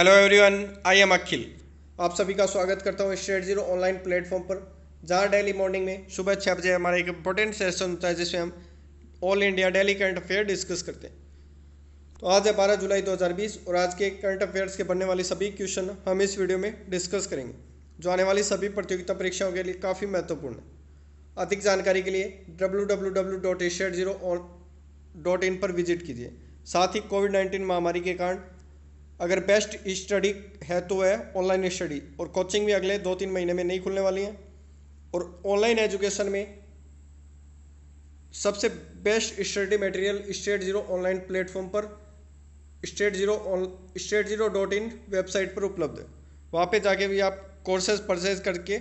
Hello everyone I am Akhil आप सभी का स्वागत करता हूँ स्टेट ज़ीरो ऑनलाइन प्लेटफॉर्म पर। जहाँ डेली मॉर्निंग में सुबह छः बजे हमारा एक इंपॉर्टेंट सेशन होता है, जिसमें हम all India daily current affair discuss करते हैं। तो आज है बारह जुलाई 2020 और आज के करंट अफेयर्स के बनने वाले सभी क्वेश्चन हम इस वीडियो में डिस्कस करेंगे, जो आने वाली सभी प्रतियोगिता परीक्षाओं के लिए काफ़ी महत्वपूर्ण है। अधिक जानकारी के लिए W W W dot dot in पर विज़िट कीजिए। साथ ही कोविड नाइन्टीन महामारी के कारण अगर बेस्ट स्टडी है तो है ऑनलाइन स्टडी और कोचिंग भी अगले दो तीन महीने में नहीं खुलने वाली है। और ऑनलाइन एजुकेशन में सबसे best study material state zero online platform पर state zero state zero dot in website पर उपलब्ध है। वहाँ पे जाके भी आप कोर्सेज परचेज करके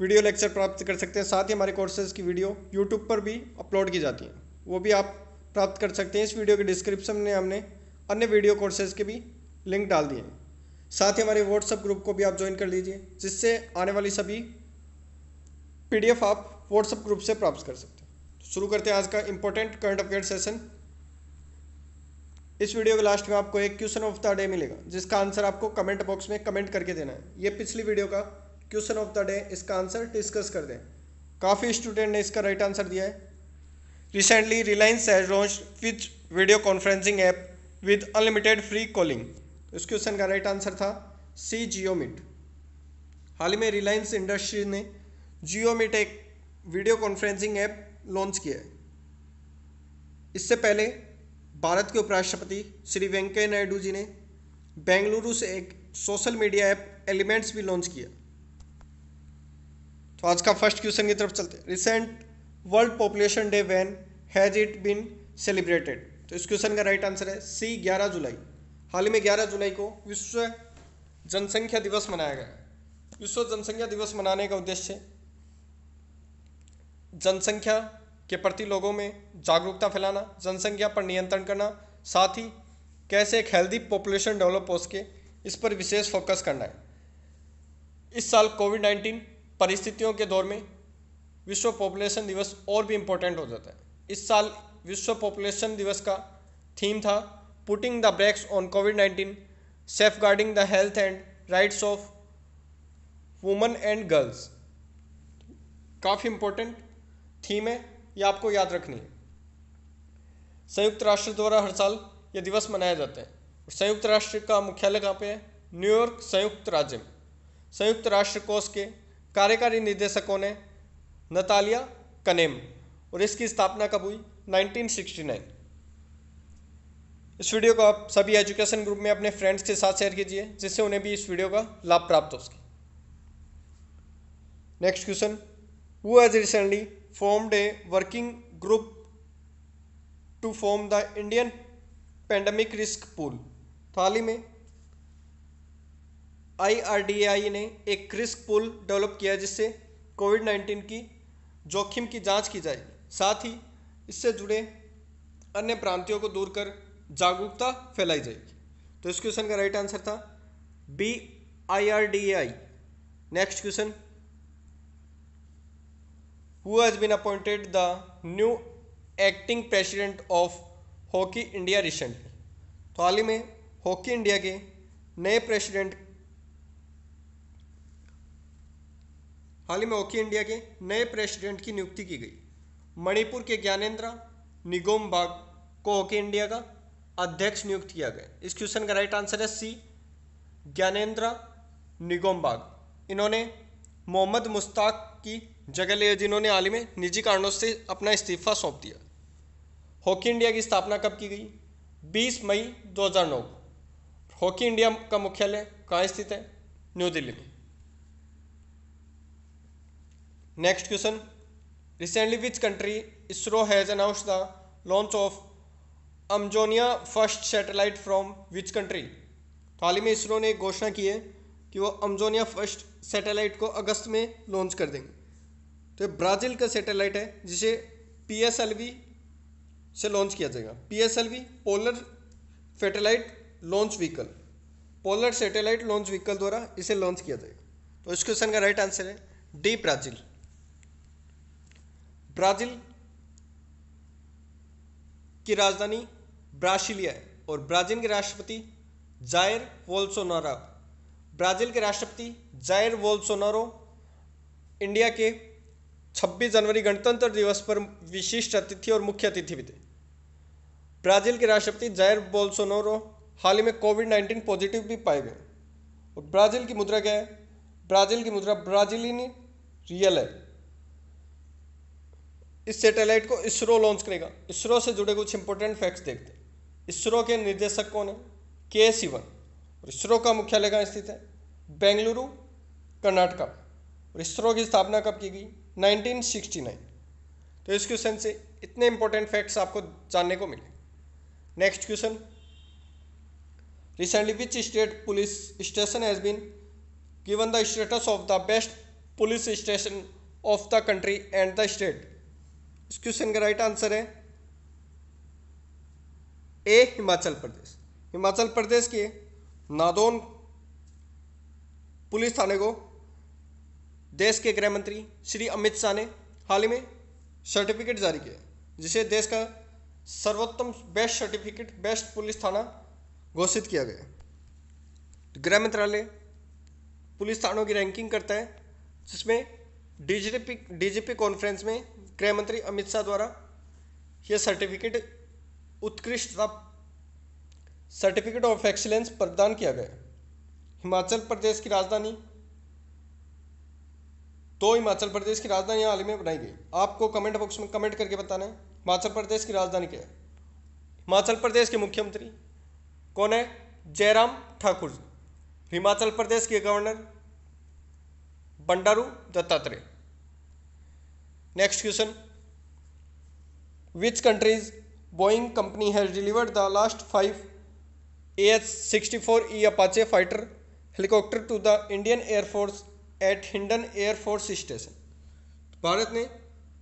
वीडियो लेक्चर प्राप्त कर सकते हैं। साथ ही हमारे कोर्सेज की वीडियो यूट्यूब पर भी अपलोड की जाती हैं। वो भी आप प्राप्त कर सकते हैं। इस वीडियो के डिस्क्रिप्शन में हमने अन्य वीडियो कोर्सेज के भी लिंक डाल दिए साथ ही हमारे व्हाट्सएप ग्रुप को भी आप ज्वाइन कर लीजिए, जिससे आने वाली सभी पीडीएफ आप व्हाट्सएप ग्रुप से प्राप्त कर सकते हैं। तो शुरू करते हैं आज का इंपॉर्टेंट करंट अफेयर सेशन इस वीडियो के लास्ट में आपको एक क्वेश्चन ऑफ़ द डे मिलेगा, जिसका आंसर आपको कमेंट बॉक्स में कमेंट करके देना है। ये पिछली वीडियो का क्वेश्चन ऑफ़ द डे इसका आंसर डिस्कस कर दें। काफ़ी स्टूडेंट ने इसका राइट आंसर दिया है। Recently Reliance has launch which video conferencing app with unlimited free calling इस क्वेश्चन का राइट आंसर था सी जियोमिट हाल ही में रिलायंस इंडस्ट्री ने जियोमिट एक वीडियो कॉन्फ्रेंसिंग ऐप लॉन्च किया है। इससे पहले भारत के उपराष्ट्रपति श्री वेंकैया नायडू जी ने बेंगलुरु से एक सोशल मीडिया ऐप एलिमेंट्स भी लॉन्च किया। तो आज का फ़र्स्ट क्वेश्चन की तरफ़ चलते हैं। Recent world population day when has it been celebrated तो इस क्वेश्चन का राइट आंसर है सी ग्यारह जुलाई। हाल ही में 11 जुलाई को विश्व जनसंख्या दिवस मनाया गया। विश्व जनसंख्या दिवस मनाने का उद्देश्य जनसंख्या के प्रति लोगों में जागरूकता फैलाना, जनसंख्या पर नियंत्रण करना, साथ ही कैसे एक हेल्दी पॉपुलेशन डेवलप हो सके, इस पर विशेष फोकस करना है। इस साल कोविड नाइन्टीन परिस्थितियों के दौर में विश्व पॉपुलेशन दिवस और भी इम्पोर्टेंट हो जाता है। इस साल विश्व पॉपुलेशन दिवस का थीम था putting the brakes on COVID 19, safeguarding the health and rights of women and girls. काफ़ी इंपॉर्टेंट थीम है ये आपको याद रखनी है। संयुक्त राष्ट्र द्वारा हर साल यह दिवस मनाया जाता है। संयुक्त राष्ट्र का मुख्यालय कहाँ पे है? न्यूयॉर्क संयुक्त राज्य में। संयुक्त राष्ट्र कोष के कार्यकारी निदेशकों ने नतालिया कनेम। और इसकी स्थापना कब हुई? 1969 इस वीडियो को आप सभी एजुकेशन ग्रुप में अपने फ्रेंड्स के साथ शेयर कीजिए, जिससे उन्हें भी इस वीडियो का लाभ प्राप्त हो सके। Next question who has recently formed a working group to form the Indian pandemic risk pool हाल ही में आईआरडीआई ने एक रिस्क पूल डेवलप किया जिससे कोविड नाइन्टीन की जोखिम की जाँच की जाएगी। साथ ही इससे जुड़े अन्य प्रांतियों को दूर कर जागरूकता फैलाई जाएगी। तो इस क्वेश्चन का राइट आंसर था B I R D I next question who has been appointed the new acting president of hockey India recently तो हाल ही में हॉकी इंडिया के नए प्रेसिडेंट हाल ही में हॉकी इंडिया के नए प्रेसिडेंट की नियुक्ति की गई। मणिपुर के ज्ञानेन्द्र निगोम बाग को हॉकी इंडिया का अध्यक्ष नियुक्त किया गया। इस क्वेश्चन का राइट आंसर है सी ज्ञानेन्द्र निगोमबाग। इन्होंने मोहम्मद मुश्ताक की जगह लिया जिन्होंने हाल ही में निजी कारणों से अपना इस्तीफा सौंप दिया। हॉकी इंडिया की स्थापना कब की गई? 20 मई 2009 हॉकी इंडिया का मुख्यालय कहाँ स्थित है? न्यू दिल्ली में। Next question recently which country ISRO has announce the launch of Amazonia first satellite from which country? तो हाल ही में इसरो ने घोषणा की है कि वो अमजोनिया फ़र्स्ट सैटेलाइट को अगस्त में लॉन्च कर देंगे। तो ये ब्राज़ील का सैटेलाइट है, जिसे पी एस एल वी से लॉन्च किया जाएगा। P S L V polar satellite launch vehicle. Polar satellite launch vehicle द्वारा इसे लॉन्च किया जाएगा। तो इस क्वेश्चन का राइट आंसर है डी, ब्राज़ील। ब्राज़ील की राजधानी ब्रासिलिया और ब्राज़ील के राष्ट्रपति जायर वोल्सोनारा। ब्राज़ील के राष्ट्रपति जायर वोल्सोनारो इंडिया के 26 जनवरी गणतंत्र दिवस पर विशिष्ट अतिथि और मुख्य अतिथि भी थे। ब्राज़ील के राष्ट्रपति जायर बोल्सोनारो हाल ही में कोविड 19 पॉजिटिव भी पाए गए। और ब्राज़ील की मुद्रा क्या है? ब्राज़ील की मुद्रा ब्राजीलिनी रियल है। इस सैटेलाइट को इसरो लॉन्च करेगा। इसरो से जुड़े कुछ इंपॉर्टेंट फैक्ट्स देखते हैं। इसरो के निर्देशक कौन है के सिवन और इसरो का मुख्यालय कहाँ स्थित है? बेंगलुरु, कर्नाटका। और इसरो की स्थापना कब की गई? 1969 तो इस क्वेश्चन से इतने इंपॉर्टेंट फैक्ट्स आपको जानने को मिले। Next question recently which state police station has been given the status of the best police station of the country and the state इस क्वेश्चन का राइट आंसर है ए हिमाचल प्रदेश। हिमाचल प्रदेश के नादौन पुलिस थाने को देश के गृह मंत्री श्री अमित शाह ने हाल ही में सर्टिफिकेट जारी किया जिसे देश का सर्वोत्तम बेस्ट सर्टिफिकेट, बेस्ट पुलिस थाना घोषित किया गया तो गृह मंत्रालय पुलिस थानों की रैंकिंग करता है, जिसमें डीजीपी डीजीपी कॉन्फ्रेंस में गृह मंत्री अमित शाह द्वारा यह सर्टिफिकेट उत्कृष्टता सर्टिफिकेट ऑफ़ एक्सीलेंस प्रदान किया गया। हिमाचल प्रदेश की राजधानी। तो हिमाचल प्रदेश की राजधानी हाल ही में बनाई गई। आपको कमेंट बॉक्स में कमेंट करके बताना है, हिमाचल प्रदेश की राजधानी क्या है? हिमाचल प्रदेश के मुख्यमंत्री कौन है? जयराम ठाकुर हिमाचल प्रदेश के governor Bandaru Dattatreya. Next question which countries Boeing company has delivered the last five A H sixty four E Apache fighter helicopter to the Indian air force at Hindan air force station Bharat ने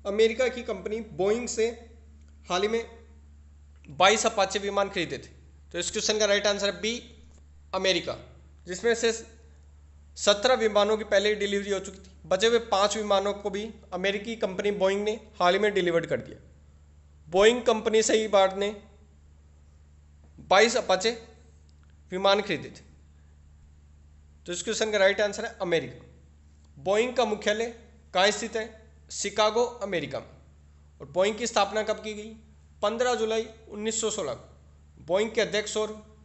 America की company Boeing से हाल ही में बाईस अपाचे विमान खरीदे थे। तो इस क्वेश्चन का राइट आंसर है बी अमेरिका, जिसमें से सत्रह विमानों की पहले डिलीवरी हो चुकी थी। बचे हुए पाँच विमानों को भी अमेरिकी कंपनी बोइंग ने हाल ही में डिलीवर्ड कर दिया। बोइंग कंपनी से ही भारत ने बाईस अपाचे विमान खरीदे थे। तो इस क्वेश्चन का राइट आंसर है अमेरिका। बोइंग का मुख्यालय कहाँ स्थित है? शिकागो अमेरिका में। और बोइंग की स्थापना कब की गई? 15 जुलाई 1916 को। बोइंग के अध्यक्ष और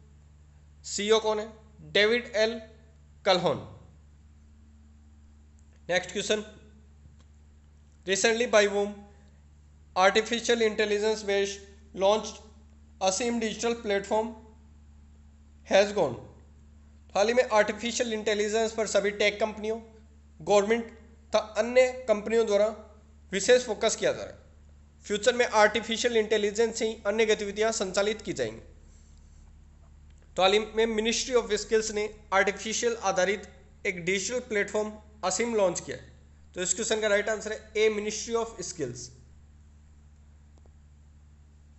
सीईओ कौन है? David L Calhoun next question recently by whom artificial intelligence based launch ASEEM digital platform has gone हाल ही में आर्टिफिशियल इंटेलिजेंस पर सभी टेक कंपनियों गवर्नमेंट तथा अन्य कंपनियों द्वारा विशेष फोकस किया जा रहा है। फ्यूचर में आर्टिफिशियल इंटेलिजेंस से ही अन्य गतिविधियाँ संचालित की जाएँगी। तो हाल ही में मिनिस्ट्री ऑफ़ स्किल्स ने आर्टिफिशियल आधारित एक डिजिटल प्लेटफॉर्म असीम लॉन्च किया है। तो इस क्वेश्चन का राइट आंसर है ए मिनिस्ट्री ऑफ़ स्किल्स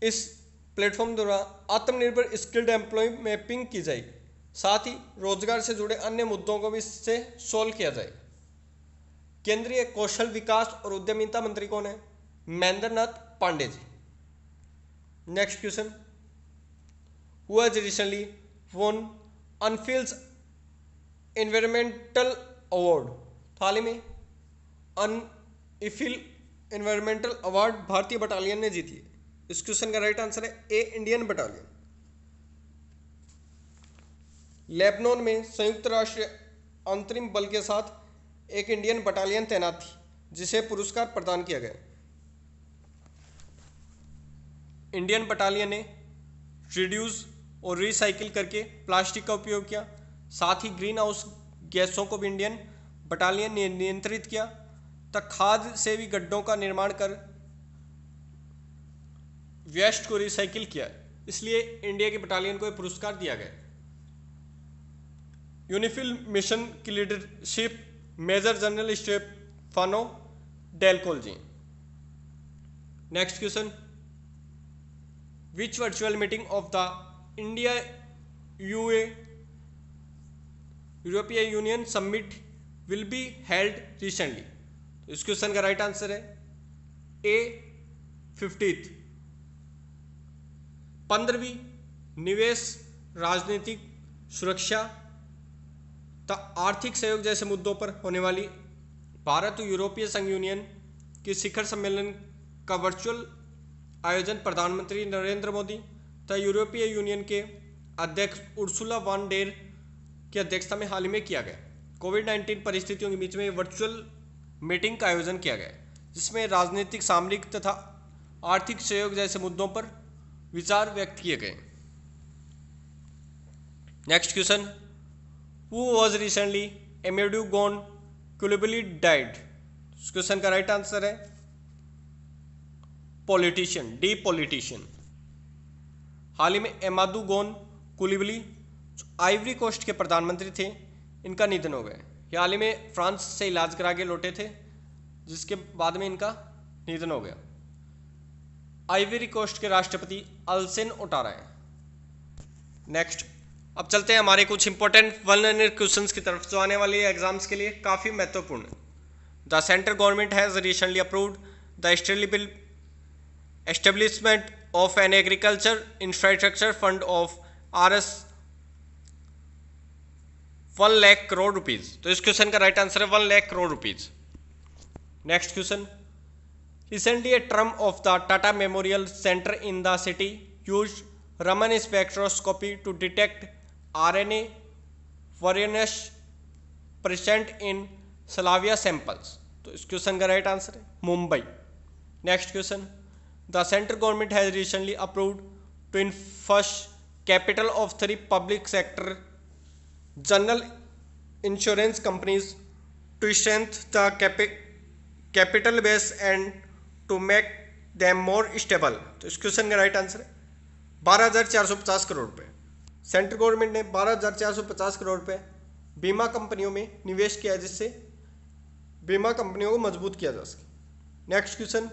इस प्लेटफॉर्म द्वारा आत्मनिर्भर स्किल्ड एम्प्लॉय मैपिंग की जाएगी। साथ ही रोज़गार से जुड़े अन्य मुद्दों को भी इससे सोल्व किया जाएगा। केंद्रीय कौशल विकास और उद्यमिता मंत्री कौन है? महेंद्र नाथ पांडे जी। नेक्स्ट क्वेश्चन हुआ जी recently won UNIFIL's environmental award हाल ही में अन इफिल इन्वायरमेंटल अवार्ड भारतीय बटालियन ने जीती है। इस क्वेश्चन का राइट आंसर है ए, इंडियन बटालियन लेबनोन में संयुक्त राष्ट्र अंतरिम बल के साथ एक इंडियन बटालियन तैनात थी, जिसे पुरस्कार प्रदान किया गया। इंडियन बटालियन ने रिड्यूस और रिसाइकिल करके प्लास्टिक का उपयोग किया, साथ ही ग्रीन हाउस गैसों को भी इंडियन बटालियन ने नियंत्रित किया तक खाद से भी गड्ढों का निर्माण कर वेस्ट को रिसाइकिल किया। इसलिए इंडिया के बटालियन को पुरस्कार दिया गया। यूनिफिल मिशन की leadership major general Stefano Del Col ji next question which virtual meeting of the India EU यूरोपीय union summit will be held recently इस क्वेश्चन का राइट आंसर है ए फिफ्टीथ पंद्रहवीं निवेश, राजनीतिक सुरक्षा तथा आर्थिक सहयोग जैसे मुद्दों पर होने वाली भारत और यूरोपीय संघ यूनियन के शिखर सम्मेलन का वर्चुअल आयोजन प्रधानमंत्री नरेंद्र मोदी तथा यूरोपीय यूनियन के अध्यक्ष उर्सुला वान डेर की अध्यक्षता में हाल ही में किया गया। कोविड नाइन्टीन परिस्थितियों के बीच में वर्चुअल मीटिंग का आयोजन किया गया, जिसमें राजनीतिक, सामरिक तथा आर्थिक सहयोग जैसे मुद्दों पर विचार व्यक्त किए गए। Next question who was recently Amadou Gon Coulibaly died question का राइट आंसर है। पॉलिटिशियन डी पॉलिटिशियन हाल ही में Amadou Gon Coulibaly Ivory Coast के प्रधानमंत्री थे, इनका निधन हो गया ये हाल ही में फ्रांस से इलाज करा के लौटे थे, जिसके बाद में इनका निधन हो गया। आइवरी कोस्ट के राष्ट्रपति अल्सेन ओटारा है। नेक्स्ट अब चलते हैं हमारे कुछ इंपॉर्टेंट वन क्वेश्चन की तरफ़। जो आने वाले एग्ज़ाम्स के लिए काफ़ी महत्वपूर्ण the central government has recently approved the stable establishment of an agriculture infrastructure fund of R S one lakh crore rupees तो इस क्वेश्चन का राइट आंसर है one lakh crore rupees next question team of the Tata memorial centre in the city use Raman spectroscopy to detect R N A variants present in saliva samples तो इस question का right answer है Mumbai next question the central government has recently approved to infuse capital of three public sector general insurance companies to strengthen the capital base base to make them more stable. तो इस question का right answer है। बारह हज़ार चार सौ पचास करोड़ रुपए। सेंट्रल गवर्नमेंट ने बारह हज़ार चार सौ पचास करोड़ रुपए बीमा कंपनियों में निवेश किया, जिससे बीमा कंपनियों को मज़बूत किया जा सके। Next question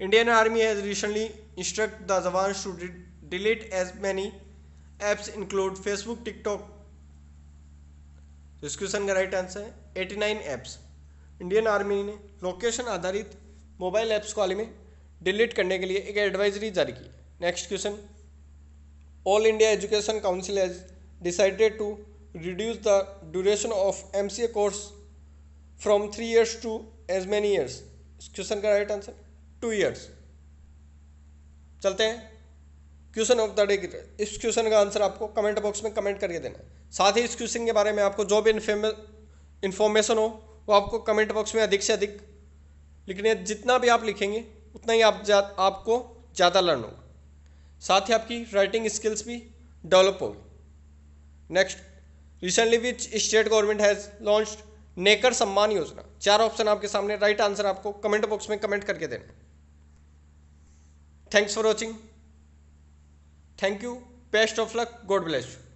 Indian army has recently instruct the jawan to delete as many apps include Facebook TikTok तो इस क्वेश्चन का राइट आंसर है 89 एप्स इंडियन आर्मी ने लोकेशन आधारित मोबाइल ऐप्स को हाल में डिलीट करने के लिए एक एडवाइजरी जारी की। Next question all India education council has decided to reduce the duration of M C A course from three years to as many years question का राइट आंसर टू ईयर्स चलते हैं। Question of the day की इस question का answer आपको comment box में comment करके देना साथ ही इस क्वेश्चन के बारे में आपको जो भी इन्फॉर्मेशन हो, वो आपको कमेंट बॉक्स में अधिक से अधिक लिखने जितना भी आप लिखेंगे उतना ही आप जा, आपको ज़्यादा लर्न होगा। साथ ही आपकी राइटिंग स्किल्स भी डेवलप होगी। Next recently which state government has launch Nekar Samman Yojana चार ऑप्शन आपके सामने राइट right आंसर आपको कमेंट बॉक्स में कमेंट करके देना। Thanks for watching thank you best of luck God bless you.